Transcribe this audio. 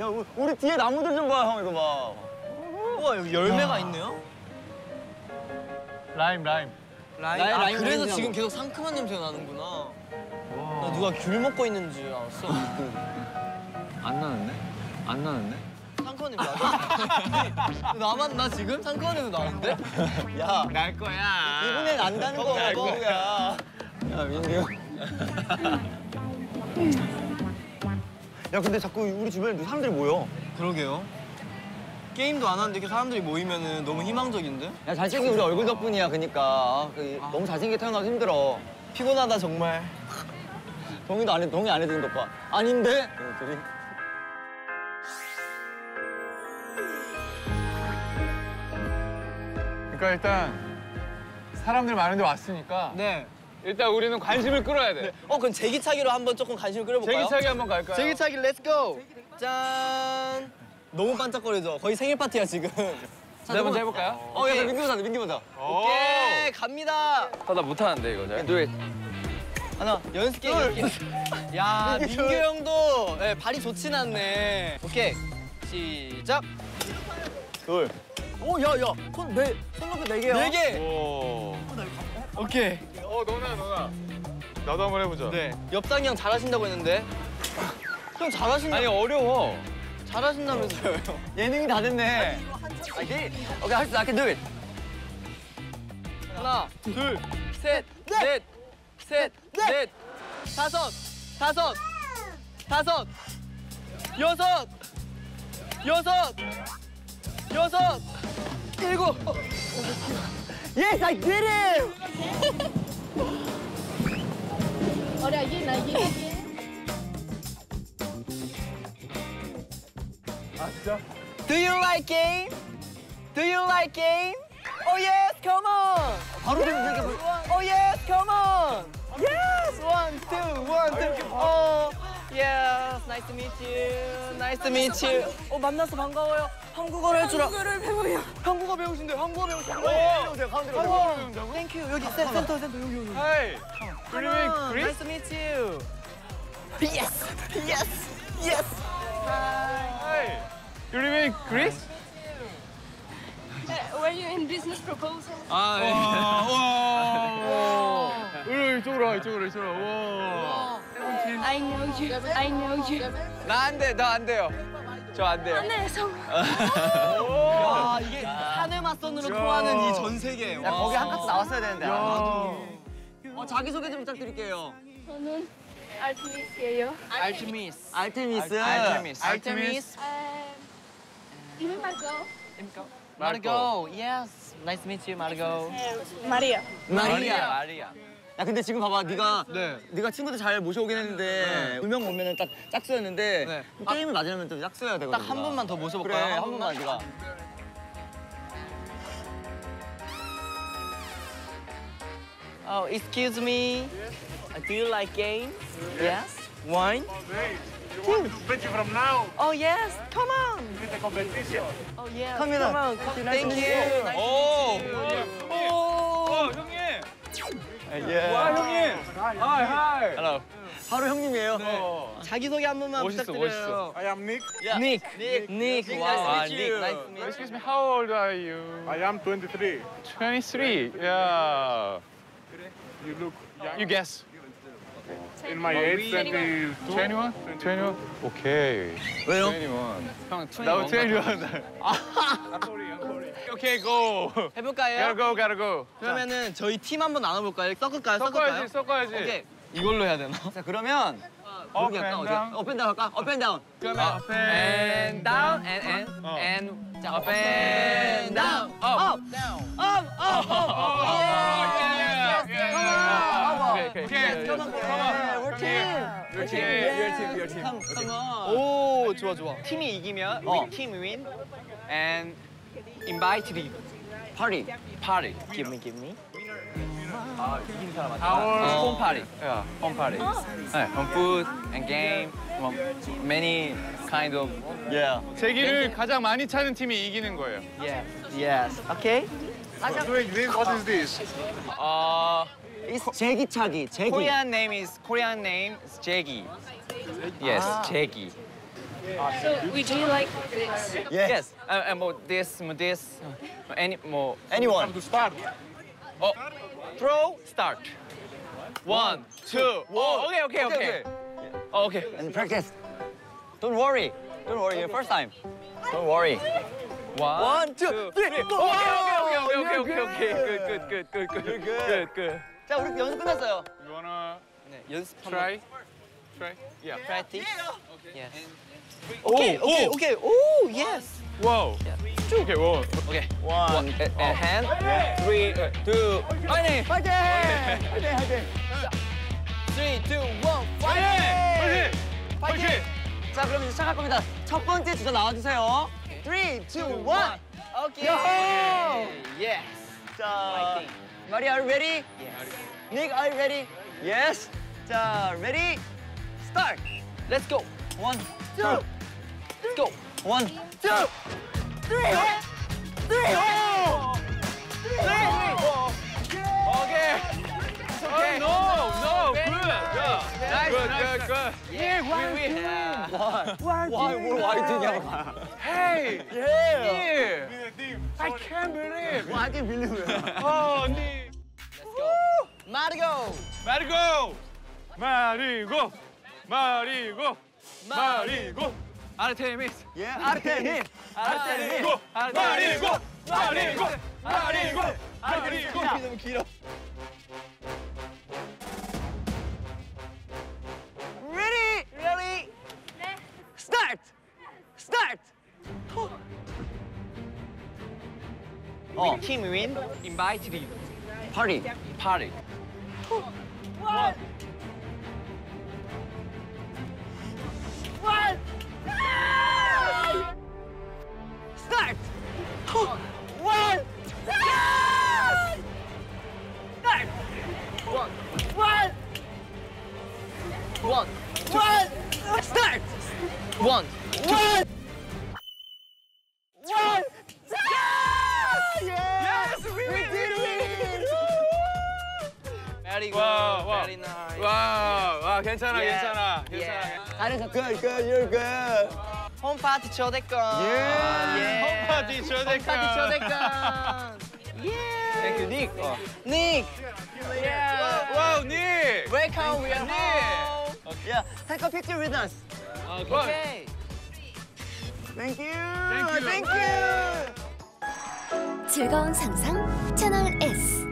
야, 우- 우리 뒤에 나무들 좀 봐, 형 이거 봐. 우와 여기 열매가 있네요. 라임 라임. 라임. 라임, 아, 라임 그래서 오렌지나무. 지금 계속 상큼한 냄새가 나는구나. 나 누가 귤 먹고 있는 줄 알았어. 안 나는데? 안 나는데? 상큼한 냄새 나지? 나만 나 지금 상큼한 냄새 나는데? 야, 날 거야. 이번에 난다는 거날 거야. 야, 민규 형. 야, 근데 자꾸 우리 주변에 사람들이 모여. 그러게요. 게임도 안 하는데 이렇게 사람들이 모이면은 너무 희망적인데? 야, 잘생긴 우리 얼굴 덕분이야, 그니까. 아, 그, 너무 잘생기게 태어나서 힘들어. 피곤하다 정말. 동의도 안 해, 동의 안 해주는 것 봐. 아닌데? 둘이. 그러니까 일단 사람들 많은데 왔으니까 네. 일단 우리는 관심을 끌어야 돼. 어 그럼 제기차기로 한번 조금 관심을 끌어볼까요? 제기차기 한번 갈까요? 제기차기 let's go! 짠! 너무 반짝거리죠? 거의 생일 파티야 지금. 자, 네, 먼저 해볼까요? 어, 야, 나 민규 먼저, 민규 먼저. 오케이 갑니다. 아, 나 못하는데 이거 잘. 네. 하나 연습 게임. 연습 게임. 야 민규 형도 네, 발이 좋진 않네. 오케이 시작. 둘. 오 야 야 손 네 손놓고 네 개야. 네 개. 오. 오케이. 어 너나 너나. 나도 한번 해보자. 네 옆상이 형 잘하신다고 했는데. 형 잘하신다. 아니 어려워. 잘하신다면서요. 예능이 다 됐네. 아, 이게 오케이, 할수 있어. I can do it. 하나, 둘, 셋, 넷, 셋, 넷, 다섯, 다섯, 다섯, 여섯, 여섯, 여섯, 일곱. Yes, I did it! Olha aí, na aí. Do you like game? Do you like game? Oh yes, come on. 바로 좀 얘기해 볼 Oh yes, come on. Yes, one, two, one, two. Oh, Yes, nice to meet you. Nice to meet you. 어 만나서 반가워요. 한국어를 할 줄 알. 한국어를 배워요. 한국어 배우신대. 한국어 배우신대. 가운데로, 가운데로. 한국어. Thank you. 여기 센- 센터 센터 여기 여기. Hey, do you mean Nice Chris? to meet you. Yes, yes, yes. Hey, do you mean Chris? Were you in business proposal? 아, 네. 와, 와. 이리 이쪽으로 와, 이쪽으로, 이쪽으로. 와. I know you. I know you. 나 안 돼, 나 안 돼요. 저 안 돼요. 네, 성. 아 이게 한해 맞선으로 통하는 이 전 세계. 야, 거기 한 카트 나왔어야 되는데. 아, 야. 어, 자기소개 좀 부탁드릴게요. 저는 아르티미스예요. 알티미스. 알테미스. 알테미스. 알테미스. 이름이 말고. 마르고. Yes. Nice to meet you, 마르고. 마리아. 마리아. 마리아. 야, 근데 지금 봐봐. 네가 네. 네가 친구들 잘 모셔오긴 했는데 두명 오면은 딱 짝수였는데 네. 게임을 맞으려면 또 짝수여야 되거든. 딱 한 번만 더 그래, 모셔볼까요? 한 번만 네가. Oh, excuse me. Uh, Do you like games? Yes. Wine? You want to compete from now Oh yes. Come on. with the competition. Oh yes. Come. Come on. Come. Thank you. Nice to 오. meet you. 어, 형님. 예. 아, 형님. 하이, 하이. Hello. 바로 형님이에요. 자기 소개 한 번만 멋있어, 부탁드려요. I am Nick. Nick. Nick. Nick. Wow. Nice to meet you. Nice to meet you. Excuse me, how old are you? I am 23. 23. Yeah. You look young. You guess. In my age, 22. 21? 21? 오케이. 왜요? 21. 형, 나도 21. I'm sorry, I'm sorry. 오케이, go. 해볼까요? Gotta go, gotta go. 그러면은 저희 팀 한번 나눠볼까요? 섞을까요? 섞어야지, 섞어야지. 오케이. 이걸로 해야 되나? 자, 그러면 Up. And 어디? Down. Up and down 할까? Up and down. 그러면 and down and and 어. and 자, up and Your team, your team, your team. Come, come on. 오, 좋아, 좋아. 팀이 이기면 어. 우리 팀 win and invite the 파리. party. Give me, give me. Our home party. Yeah. Home party. 네, home food and game. 뭐, many kind of Yeah. 제기를 가장 많이 차는 팀이 이기는 거예요. Yes, yes. Okay. Wait, what is this? uh, It's Jaegi Chagi. Jaegi. Korean name is Korean name is Jaegi. Yes, ah. Jaegi. So would you like this? Yes. yes. Uh, uh, more this, more this, uh, any more. Anyone. To start. Oh, throw, start. One, Oh, okay, okay, okay. Okay. Oh, okay. And practice. Don't worry. Don't worry. Your first time. Don't worry. One, One two, three. Four. Oh, okay, okay, okay, okay, oh, okay, okay, okay. Good, good, good, good, good. You're good. Good, good. 자, 우리 연습 끝났어요. You wanna 네, 연습 한번. try? Try? Yeah. Practice. Yes. 오케이 오케이 오케이 오 예스 Whoa. Okay, whoa. Okay. One. One. Uh, uh, hand. Three, uh, two. 파이팅! 화이팅! 화이팅! 화이팅! Three, two, one, 파이팅! 파이팅! 자, 그럼 이제 시작할 겁니다. 첫 번째 주자 나와주세요. 3, 2, 1. 오케이! 예스 자, 마리, are you ready? Nick, are you ready? Yes. 자, ready? Start. Let's go One, two, Let's go one, two, three, three, Okay. Okay. no, no. Good. Yeah. Nice, good, good, good. Yeah, We, we. 와, 뭘 와이드냐고. Hey. Yeah. I can't believe. 와, 이게 밀리고요. Oh, 니. 마리고 마리고! 마리고! 마리고! 마리고! 아르테미스. 예, 아르테미. 아르테미. 마리고! 마리고! 마리고! 마리고! 마리고! 너무 길어 Ready? 어, Team win. Invite you. party. Party. Start. Very good 와, 와. Very nice 와, 와, 괜찮아, Yeah. 괜찮아, Yeah. 괜찮아. 잘했어. Good, good, you're good. 홈파티 초대권 Yeah. 홈파티 초대권. 홈파티 초대권 Yeah Thank you, Nick. Oh. Nick Yeah. Wow, 니. Welcome we are Nick. home Yeah, take a picture with us. Okay Thank you. Thank you. Thank you. 즐거운 상상 채널 S